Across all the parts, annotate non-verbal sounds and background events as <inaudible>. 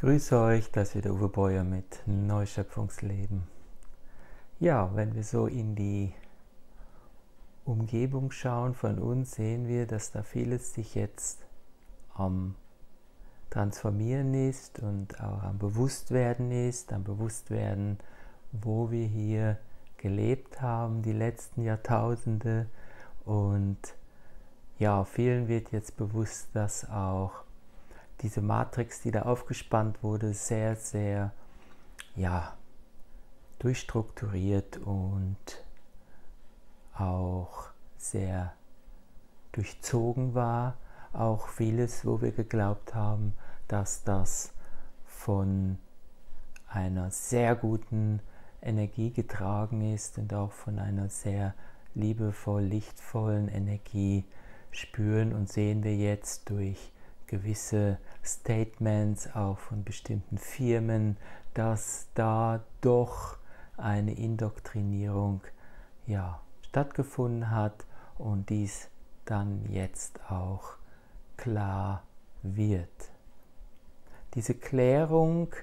grüße euch, das ist wieder Uwe Beuer mit Neuschöpfungsleben. Ja, wenn wir so in die Umgebung schauen von uns, sehen wir, dass da vieles sich jetzt am Transformieren ist und auch am Bewusstwerden ist, am Bewusstwerden, wo wir hier gelebt haben die letzten Jahrtausende und ja, vielen wird jetzt bewusst, dass auch diese Matrix, die da aufgespannt wurde, sehr, sehr, ja, durchstrukturiert und auch sehr durchzogen war. Auch vieles, wo wir geglaubt haben, dass das von einer sehr guten Energie getragen ist und auch von einer sehr liebevoll, lichtvollen Energie spüren und sehen wir jetzt durch gewisse Statements auch von bestimmten Firmen, dass da doch eine Indoktrinierung ja, stattgefunden hat und dies dann jetzt auch klar wird. Diese Klärung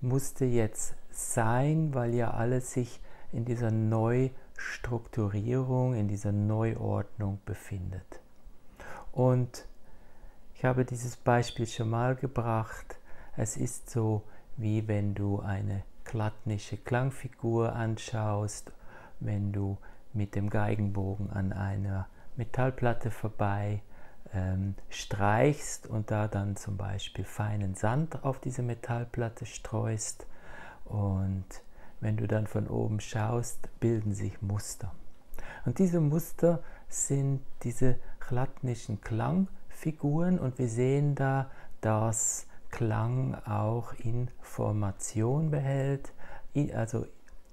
musste jetzt sein, weil ja alles sich in dieser Neustrukturierung, in dieser Neuordnung befindet. Und ich habe dieses Beispiel schon mal gebracht. Es ist so, wie wenn du eine klattnische Klangfigur anschaust, wenn du mit dem Geigenbogen an einer Metallplatte vorbei ähm, streichst und da dann zum Beispiel feinen Sand auf diese Metallplatte streust und wenn du dann von oben schaust, bilden sich Muster. Und diese Muster sind diese klattnischen Klangfiguren Figuren und wir sehen da, dass Klang auch Information behält, also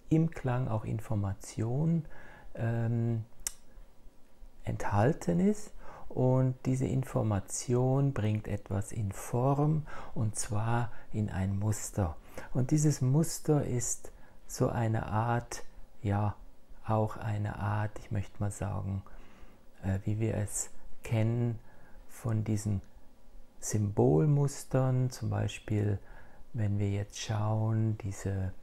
im Klang auch Information ähm, enthalten ist und diese Information bringt etwas in Form und zwar in ein Muster. Und dieses Muster ist so eine Art, ja, auch eine Art, ich möchte mal sagen, äh, wie wir es kennen, von diesen Symbolmustern, zum Beispiel wenn wir jetzt schauen, diese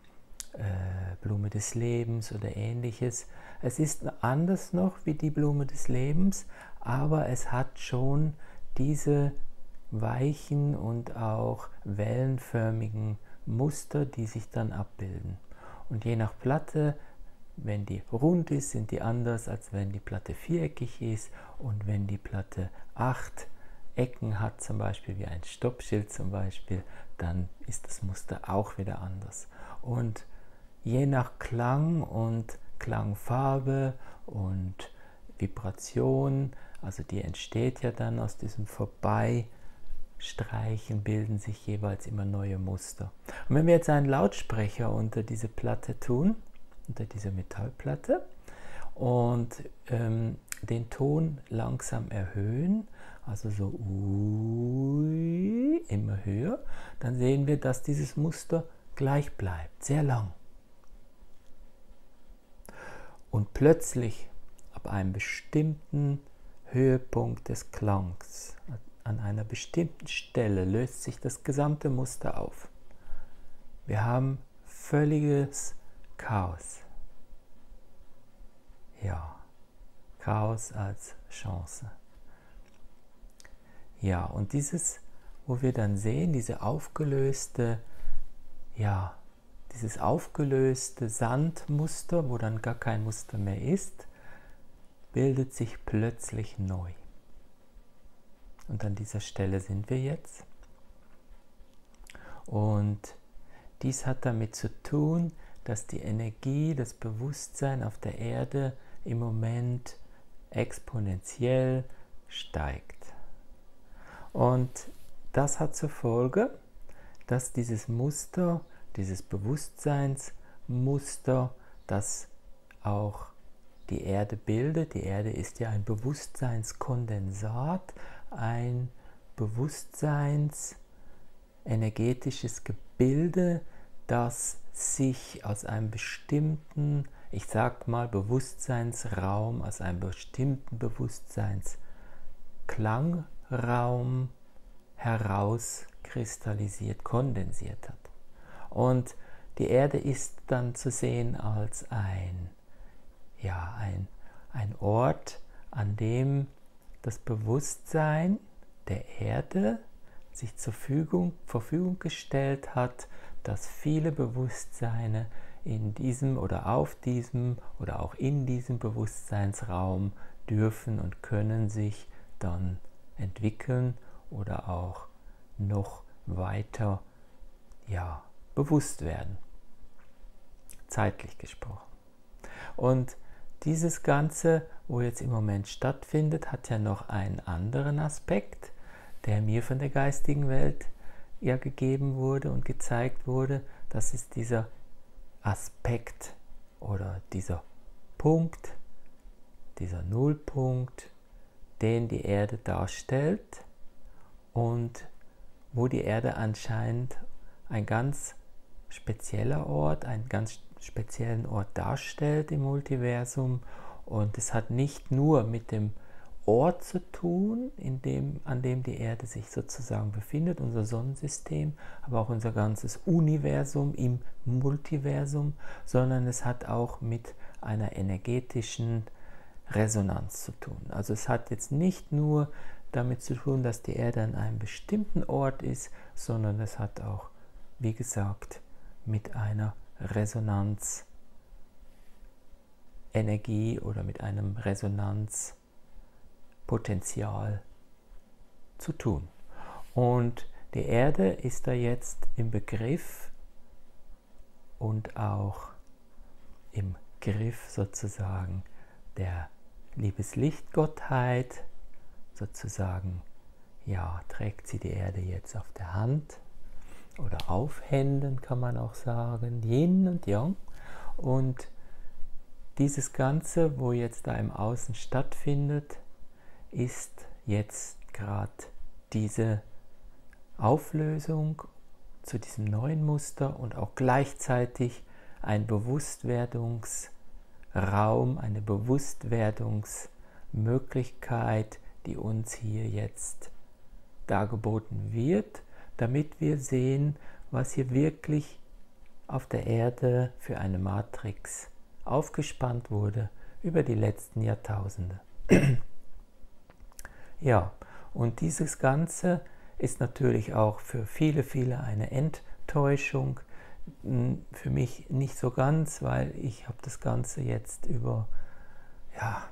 äh, Blume des Lebens oder ähnliches. Es ist anders noch wie die Blume des Lebens, aber es hat schon diese weichen und auch wellenförmigen Muster, die sich dann abbilden. Und je nach Platte, wenn die rund ist, sind die anders, als wenn die Platte viereckig ist. Und wenn die Platte acht Ecken hat, zum Beispiel wie ein Stoppschild zum Beispiel, dann ist das Muster auch wieder anders. Und je nach Klang und Klangfarbe und Vibration, also die entsteht ja dann aus diesem Vorbeistreichen, bilden sich jeweils immer neue Muster. Und wenn wir jetzt einen Lautsprecher unter diese Platte tun, unter diese Metallplatte, und ähm, den Ton langsam erhöhen, also so ui, immer höher, dann sehen wir, dass dieses Muster gleich bleibt, sehr lang. Und plötzlich ab einem bestimmten Höhepunkt des Klangs, an einer bestimmten Stelle löst sich das gesamte Muster auf. Wir haben völliges Chaos. Ja, Chaos als Chance. Ja, und dieses, wo wir dann sehen, diese aufgelöste, ja, dieses aufgelöste Sandmuster, wo dann gar kein Muster mehr ist, bildet sich plötzlich neu. Und an dieser Stelle sind wir jetzt. Und dies hat damit zu tun, dass die Energie, das Bewusstsein auf der Erde im Moment exponentiell steigt. Und das hat zur Folge, dass dieses Muster, dieses Bewusstseinsmuster, das auch die Erde bildet, die Erde ist ja ein Bewusstseinskondensat, ein bewusstseinsenergetisches Gebilde, das sich aus einem bestimmten, ich sag mal, Bewusstseinsraum, aus einem bestimmten Bewusstseinsklang Raum heraus kristallisiert, kondensiert hat. Und die Erde ist dann zu sehen als ein, ja, ein, ein Ort, an dem das Bewusstsein der Erde sich zur Verfügung, Verfügung gestellt hat, dass viele Bewusstseine in diesem oder auf diesem oder auch in diesem Bewusstseinsraum dürfen und können sich dann entwickeln oder auch noch weiter ja, bewusst werden, zeitlich gesprochen. Und dieses Ganze, wo jetzt im Moment stattfindet, hat ja noch einen anderen Aspekt, der mir von der geistigen Welt ja gegeben wurde und gezeigt wurde. Das ist dieser Aspekt oder dieser Punkt, dieser Nullpunkt, den die Erde darstellt und wo die Erde anscheinend ein ganz spezieller Ort, einen ganz speziellen Ort darstellt im Multiversum. Und es hat nicht nur mit dem Ort zu tun, in dem, an dem die Erde sich sozusagen befindet, unser Sonnensystem, aber auch unser ganzes Universum im Multiversum, sondern es hat auch mit einer energetischen Resonanz zu tun. Also es hat jetzt nicht nur damit zu tun, dass die Erde an einem bestimmten Ort ist, sondern es hat auch, wie gesagt, mit einer Resonanz Energie oder mit einem Resonanzpotenzial zu tun. Und die Erde ist da jetzt im Begriff und auch im Griff sozusagen der Liebeslichtgottheit, sozusagen, ja, trägt sie die Erde jetzt auf der Hand oder auf Händen, kann man auch sagen, Yin und Yang. Und dieses Ganze, wo jetzt da im Außen stattfindet, ist jetzt gerade diese Auflösung zu diesem neuen Muster und auch gleichzeitig ein Bewusstwerdungsraum, eine Bewusstwerdungsmöglichkeit, die uns hier jetzt dargeboten wird, damit wir sehen, was hier wirklich auf der Erde für eine Matrix aufgespannt wurde über die letzten Jahrtausende. Ja, und dieses Ganze ist natürlich auch für viele, viele eine Enttäuschung. Hm, für mich nicht so ganz, weil ich habe das Ganze jetzt über ja,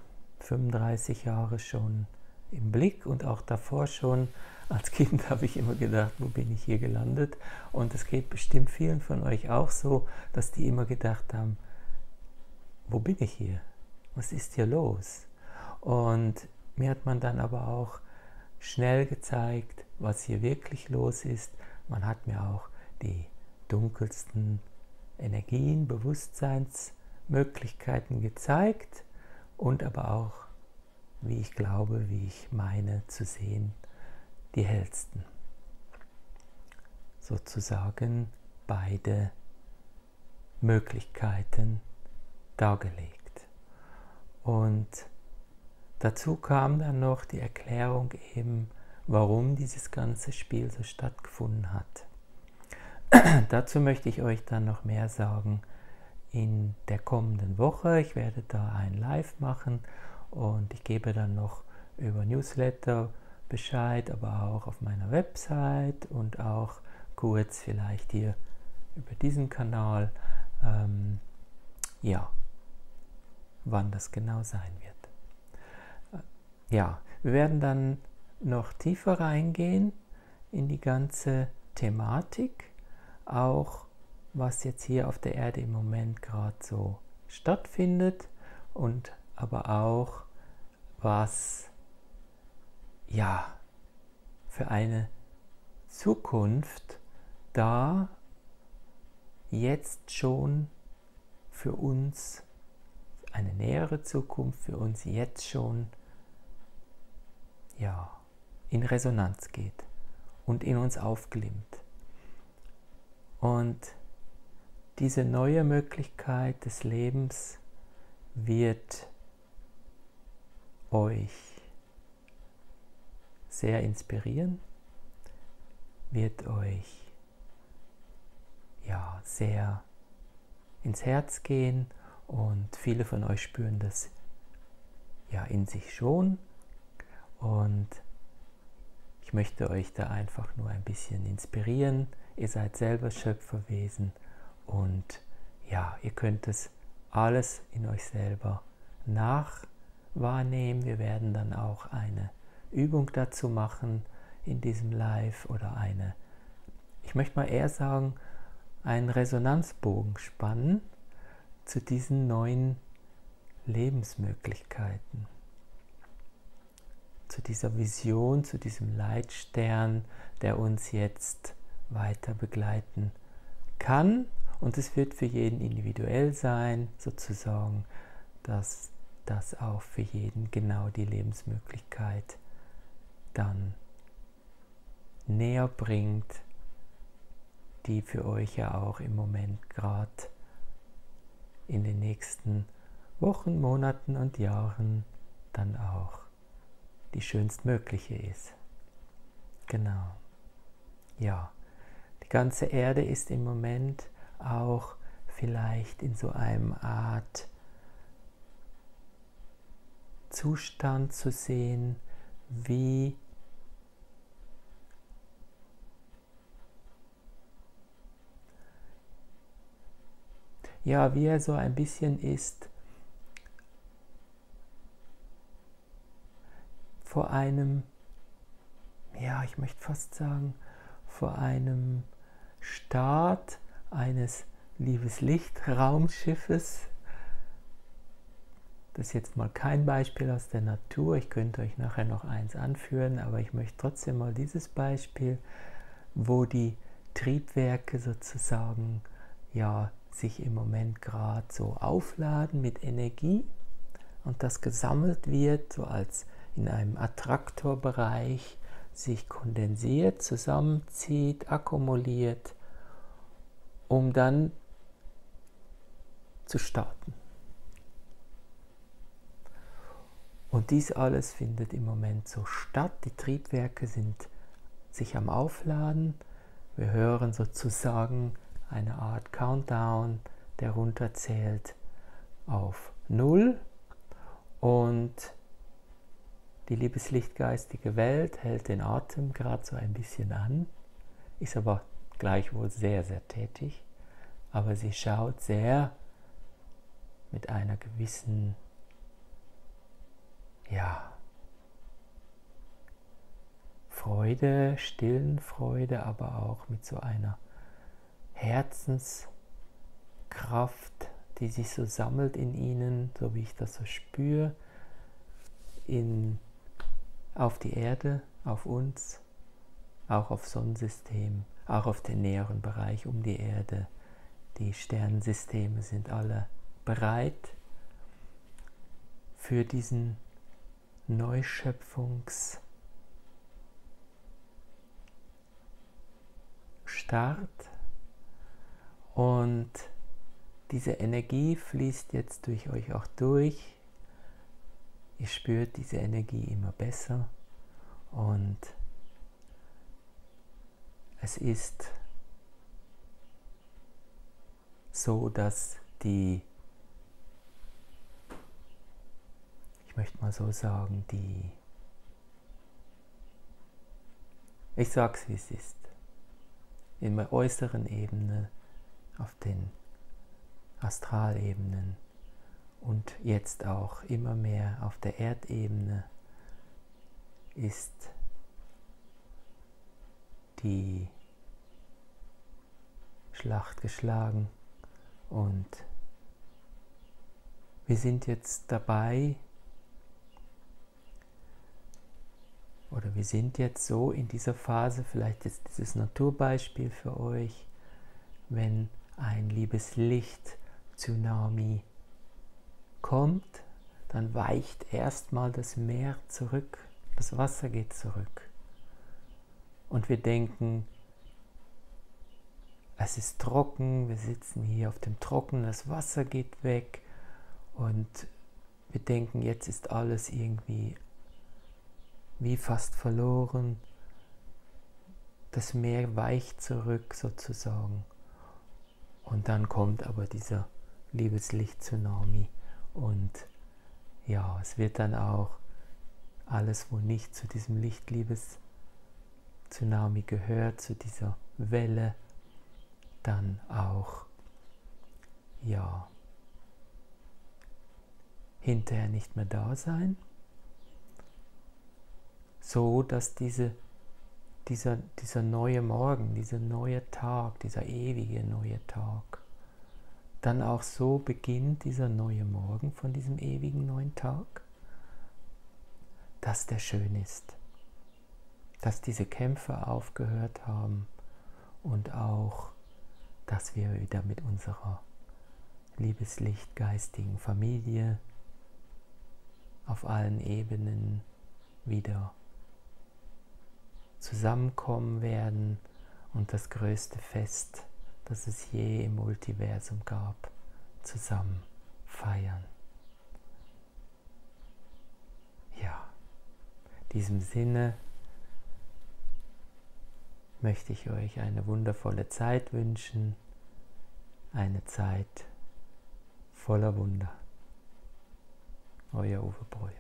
35 Jahre schon im Blick und auch davor schon. Als Kind <laughs> habe ich immer gedacht, wo bin ich hier gelandet? Und es geht bestimmt vielen von euch auch so, dass die immer gedacht haben, wo bin ich hier? Was ist hier los? Und mir hat man dann aber auch schnell gezeigt, was hier wirklich los ist. Man hat mir auch die dunkelsten Energien, Bewusstseinsmöglichkeiten gezeigt und aber auch, wie ich glaube, wie ich meine zu sehen, die hellsten. Sozusagen beide Möglichkeiten dargelegt. Und dazu kam dann noch die Erklärung eben, warum dieses ganze Spiel so stattgefunden hat. <clears throat> dazu möchte ich euch dann noch mehr sagen in der kommenden Woche. Ich werde da ein Live machen und ich gebe dann noch über Newsletter Bescheid, aber auch auf meiner Website und auch kurz vielleicht hier über diesen Kanal. Ähm, ja, wann das genau sein wird. Ja, wir werden dann noch tiefer reingehen in die ganze Thematik, auch was jetzt hier auf der Erde im Moment gerade so stattfindet und aber auch was ja für eine Zukunft da jetzt schon für uns eine nähere Zukunft für uns jetzt schon ja, in Resonanz geht und in uns aufglimmt. Und diese neue Möglichkeit des Lebens wird euch sehr inspirieren, wird euch ja sehr ins Herz gehen und viele von euch spüren das ja in sich schon und ich möchte euch da einfach nur ein bisschen inspirieren. Ihr seid selber Schöpferwesen und ja, ihr könnt es alles in euch selber nachwahrnehmen. Wir werden dann auch eine Übung dazu machen in diesem Live oder eine, ich möchte mal eher sagen, einen Resonanzbogen spannen zu diesen neuen Lebensmöglichkeiten, zu dieser Vision, zu diesem Leitstern, der uns jetzt weiter begleiten kann. Und es wird für jeden individuell sein, sozusagen, dass das auch für jeden genau die Lebensmöglichkeit dann näher bringt, die für euch ja auch im Moment gerade in den nächsten Wochen, Monaten und Jahren dann auch die schönstmögliche ist. Genau. Ja, die ganze Erde ist im Moment auch vielleicht in so einem Art Zustand zu sehen, wie ja, wie er so ein bisschen ist vor einem, ja, ich möchte fast sagen, vor einem Start eines Liebeslichtraumschiffes. Das ist jetzt mal kein Beispiel aus der Natur, ich könnte euch nachher noch eins anführen, aber ich möchte trotzdem mal dieses Beispiel, wo die Triebwerke sozusagen ja sich im Moment gerade so aufladen mit Energie und das gesammelt wird, so als in einem Attraktorbereich sich kondensiert, zusammenzieht, akkumuliert, um dann zu starten. Und dies alles findet im Moment so statt. Die Triebwerke sind sich am Aufladen. Wir hören sozusagen eine Art Countdown, der runterzählt auf Null und die liebeslichtgeistige Welt hält den Atem gerade so ein bisschen an, ist aber gleichwohl sehr, sehr tätig, aber sie schaut sehr mit einer gewissen, ja, Freude, stillen Freude, aber auch mit so einer Herzenskraft, die sich so sammelt in ihnen, so wie ich das so spüre, in, auf die Erde, auf uns, auch auf Sonnensystem, auch auf den näheren Bereich um die Erde. Die Sternensysteme sind alle bereit für diesen Neuschöpfungsstart. Und diese Energie fließt jetzt durch euch auch durch. Ihr spürt diese Energie immer besser und es ist so, dass die, ich möchte mal so sagen, die, ich sag's wie es ist, in der äußeren Ebene auf den Astralebenen und jetzt auch immer mehr auf der Erdebene ist die Schlacht geschlagen und wir sind jetzt dabei oder wir sind jetzt so in dieser Phase, vielleicht ist dieses Naturbeispiel für euch, wenn ein liebes Licht Tsunami kommt, dann weicht erstmal das Meer zurück, das Wasser geht zurück. Und wir denken, es ist trocken, wir sitzen hier auf dem Trockenen, das Wasser geht weg und wir denken, jetzt ist alles irgendwie wie fast verloren. das Meer weicht zurück sozusagen. Und dann kommt aber dieser Liebeslicht-Tsunami und ja, es wird dann auch alles, wo nicht zu diesem Lichtliebes-Tsunami gehört, zu dieser Welle, dann auch, ja, hinterher nicht mehr da sein, so dass diese, dieser, dieser neue Morgen, dieser neue Tag, dieser ewige neue Tag, dann auch so beginnt dieser neue Morgen von diesem ewigen neuen Tag, dass der schön ist, dass diese Kämpfe aufgehört haben und auch, dass wir wieder mit unserer liebeslichtgeistigen Familie auf allen Ebenen wieder zusammenkommen werden und das größte Fest, das es je im Multiversum gab, zusammen feiern. Ja, in diesem Sinne möchte ich euch eine wundervolle Zeit wünschen, eine Zeit voller Wunder. Euer Uwe Breuer.